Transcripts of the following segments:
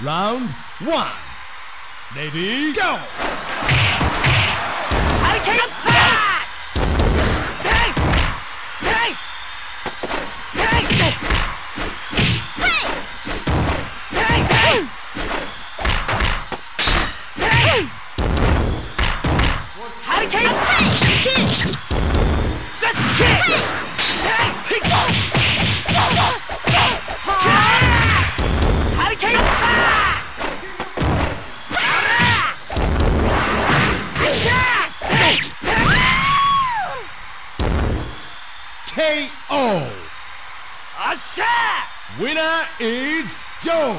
Round 1 Ready Go! KO. shot Winner is Joe.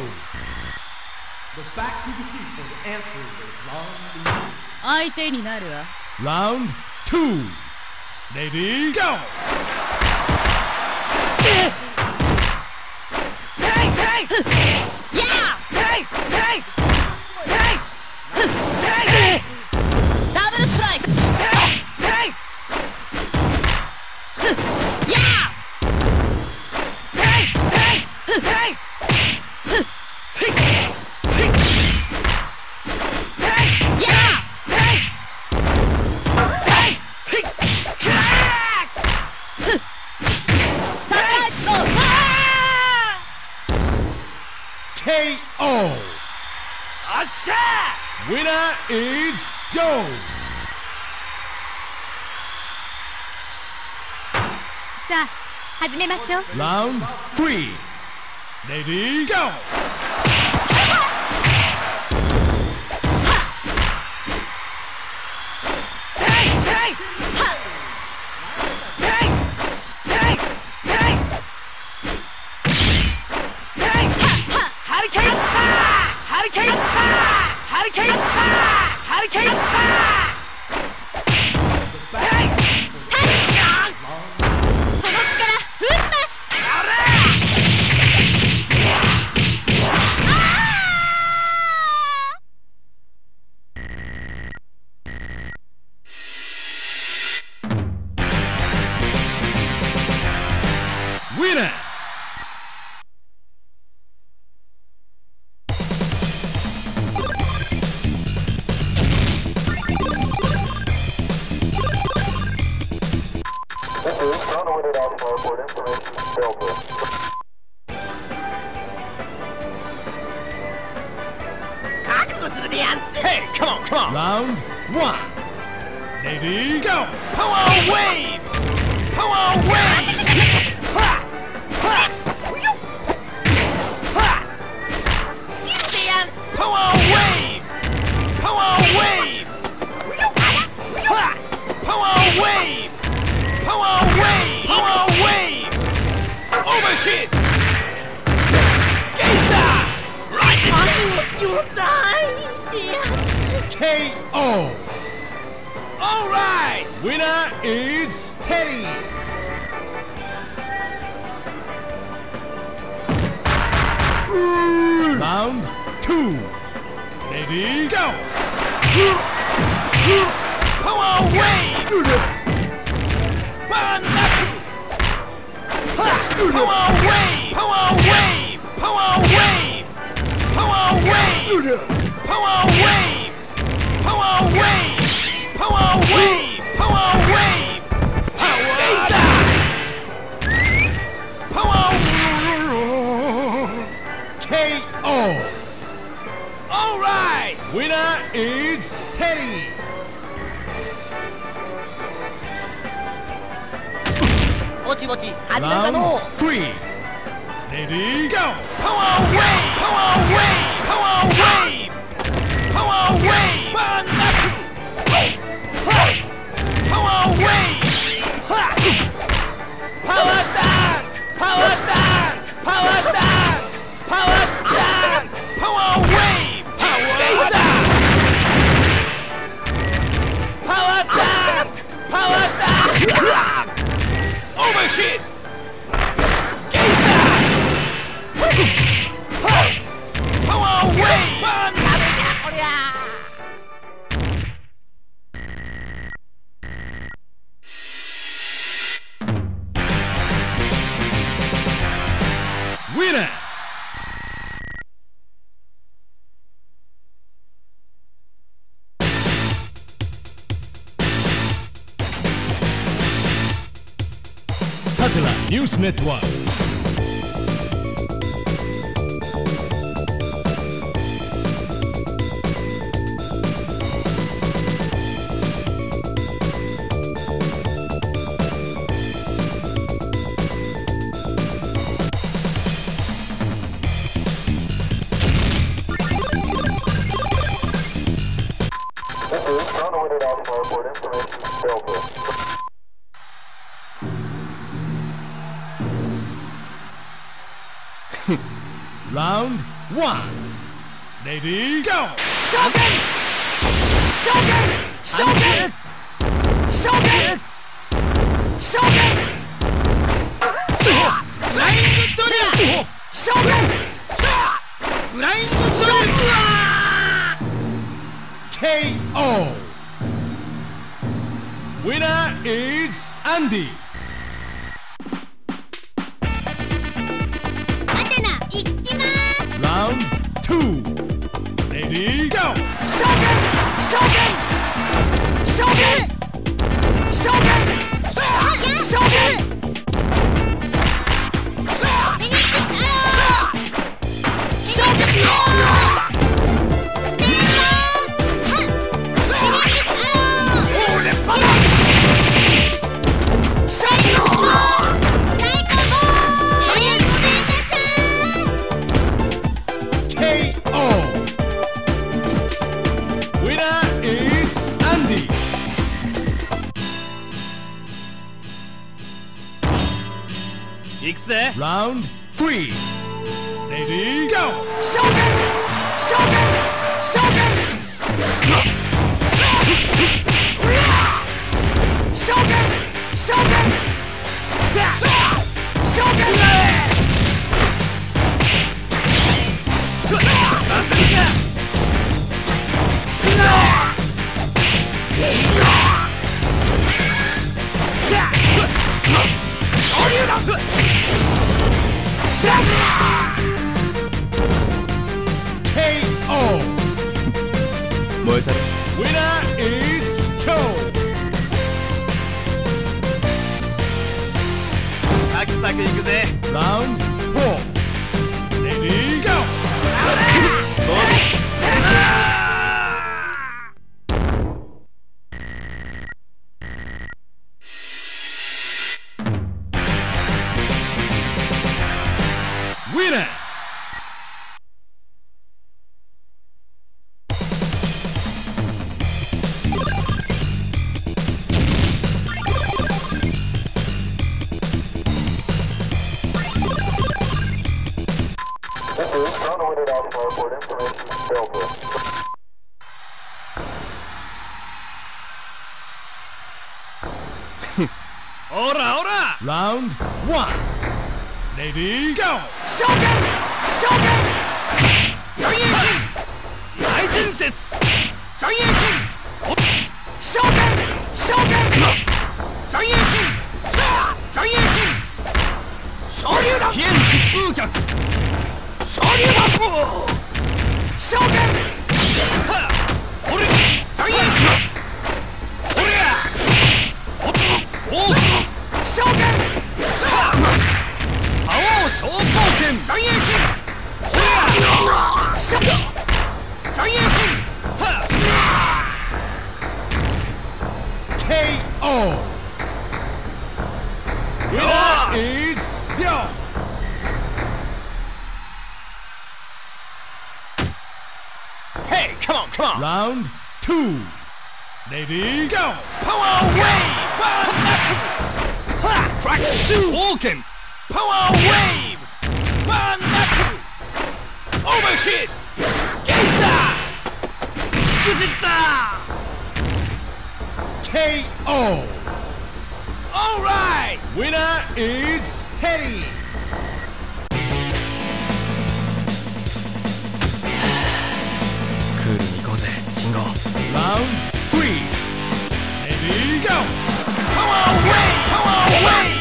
The back to the people's answer is round two. 相手になるわ。Round two. Ready? Go! Eh! It's Joe. Round three. Lady, go! three, ready, go! Power wave! Power wave! Power wave! Power wave! One, two! Power wave! Network. Round one. Lady, go! Shogun! Shogun! Shogun! Shogun! Shogun! KO! Winner is Andy! round three. Round one. Lady, go! Round two. Navy, go! Power wave! Ha! Crack Shoot! Vulcan! Power wave! Banatu! Overshit! Geisa! Tsujita! KO! Alright! Winner is Terry! single. Round three. Ready, go! Come on, wait! Come on, wait!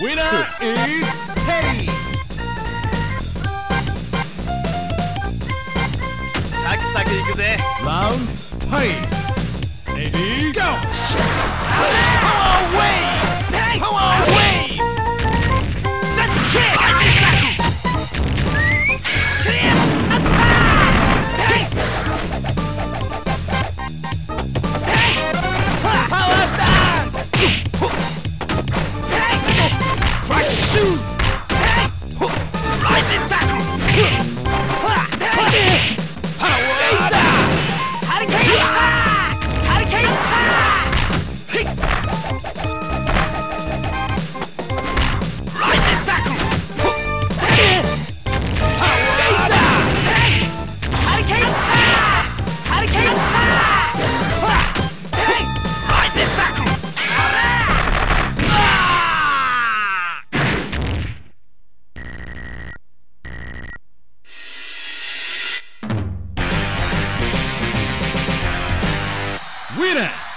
Winner is Terry. Sack. Round three. Ready go. Away. winner.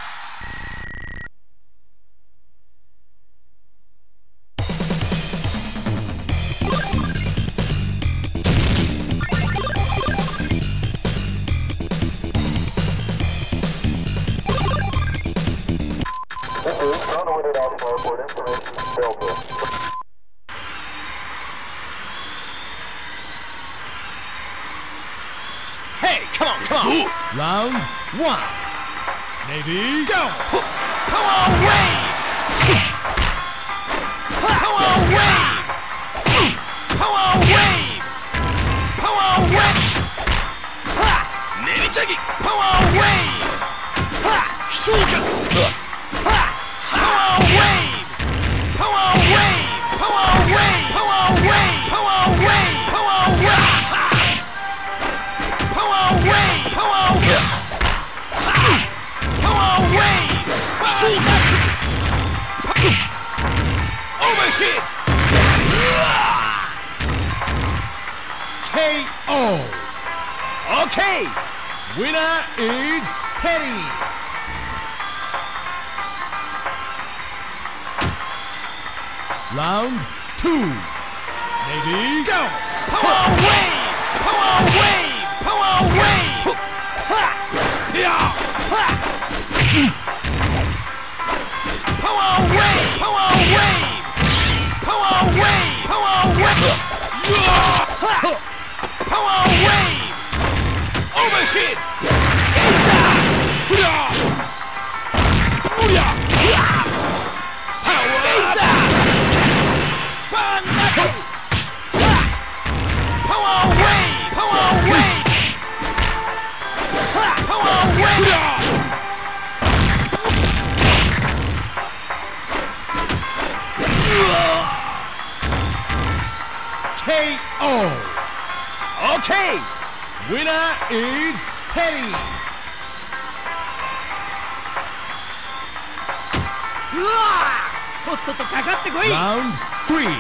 Okay, winner is Terry. Round two. Ready? Go! Power wave! Power wave! Power wave! Ha! Yeah! Ha! Power wave! Power wave! Power wave! Power wave! Yeah! Ha! Power wave! Overshin! Is that? Is Terry. Round three.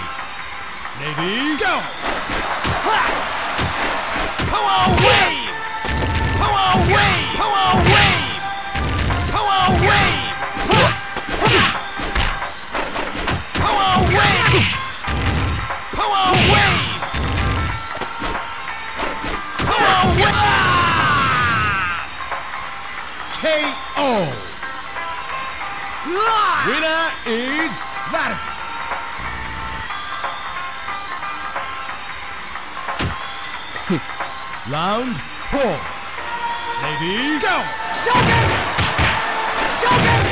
Navy go. Ha! Power wave! Power wave! Power wave! is Latifi. Round four. Ready? Go! Shogun! Shogun!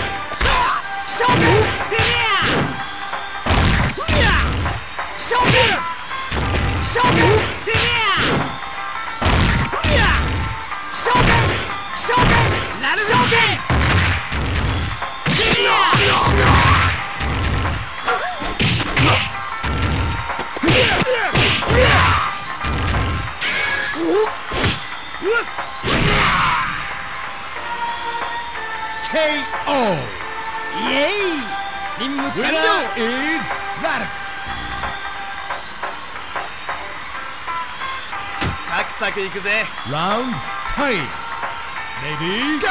イエイ任務完 Winner 了 is Radical. サクサクいくぜ Round three. Lady, go!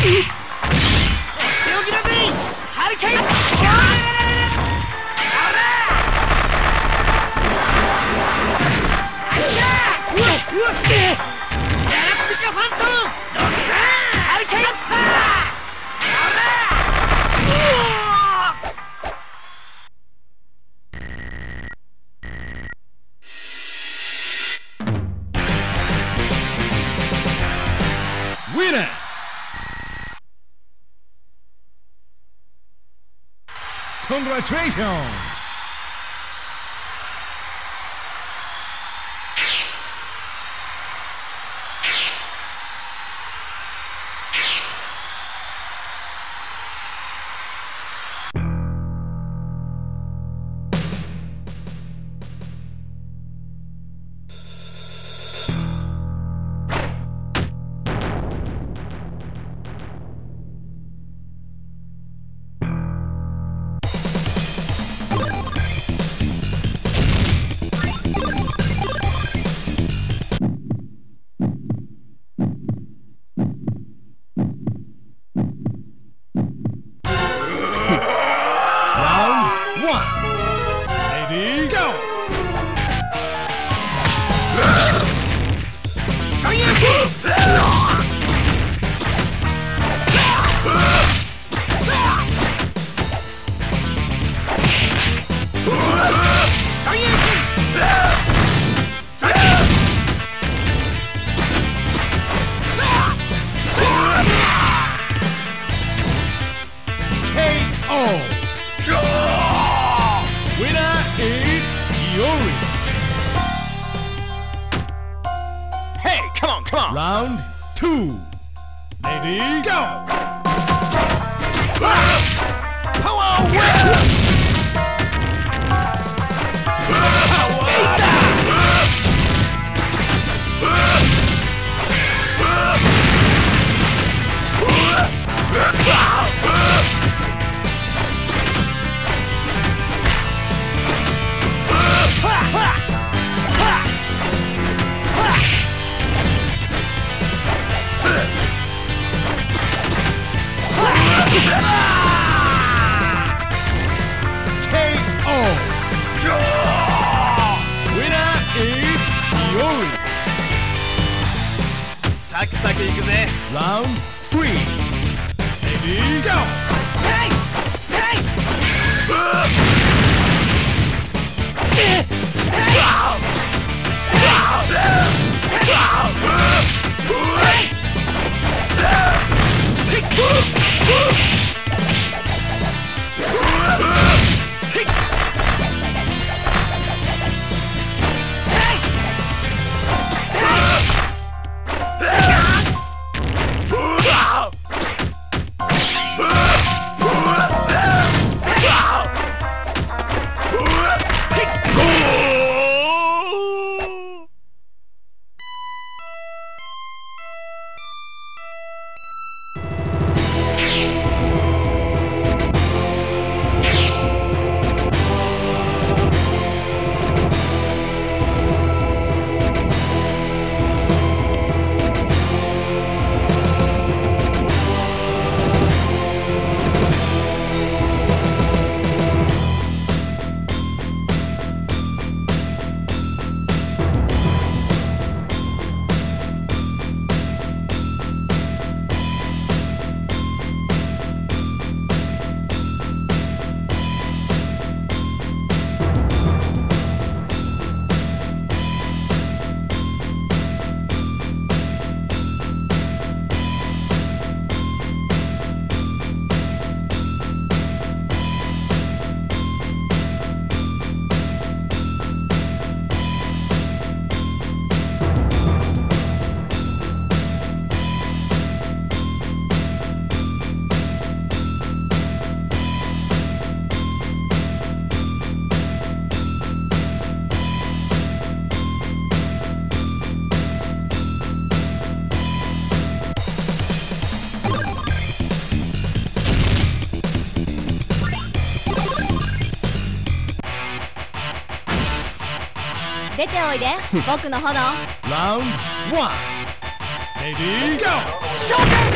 手 Congratulations! Two. Lady, go! Ah! Power whip! Ah! サクサクいくぜラウンド3レディーゴー Woo! おいで。僕の炎。ラウンド1レディーゴー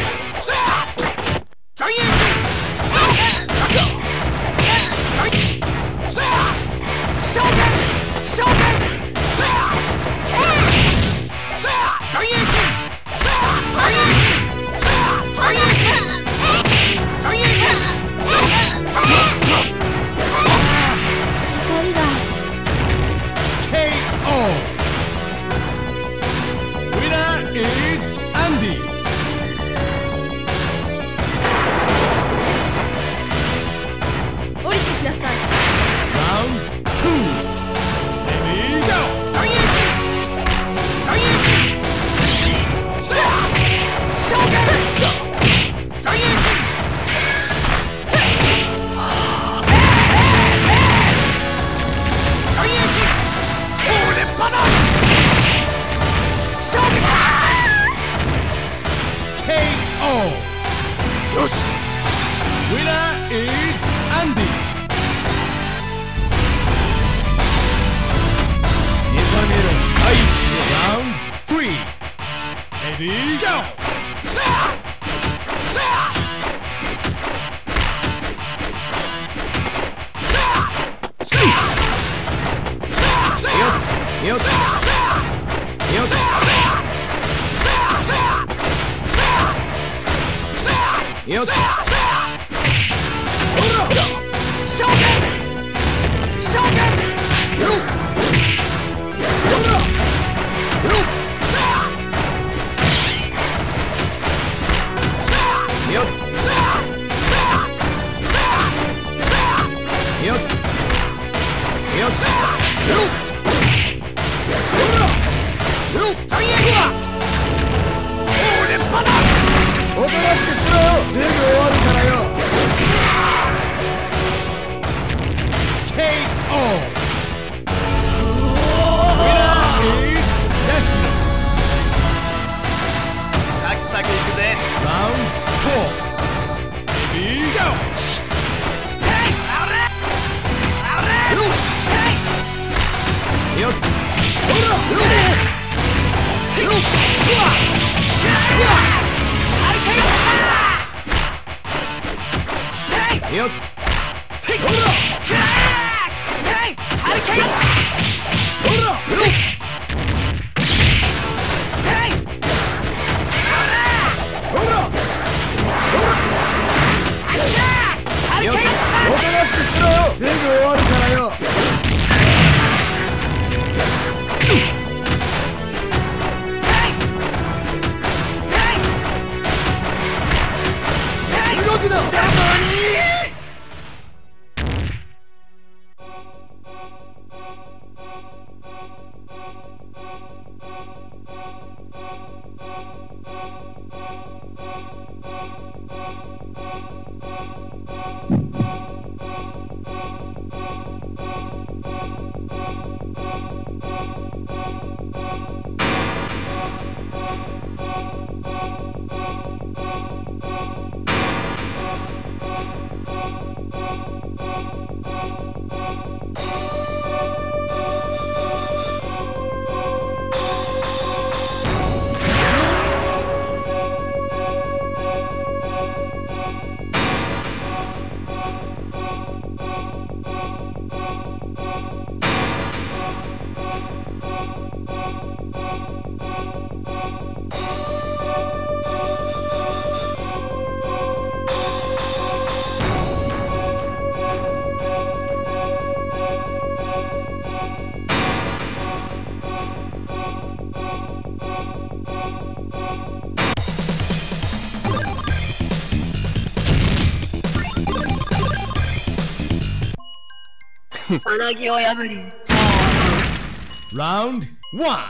Round one.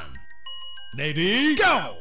Lady, go!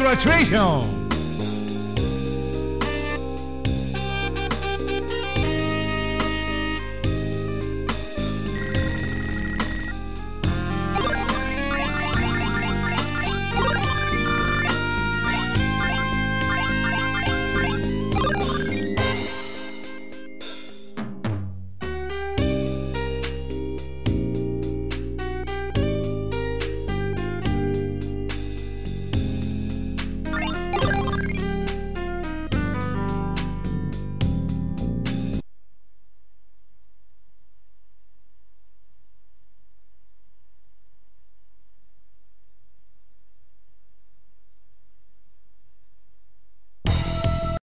Congratulations!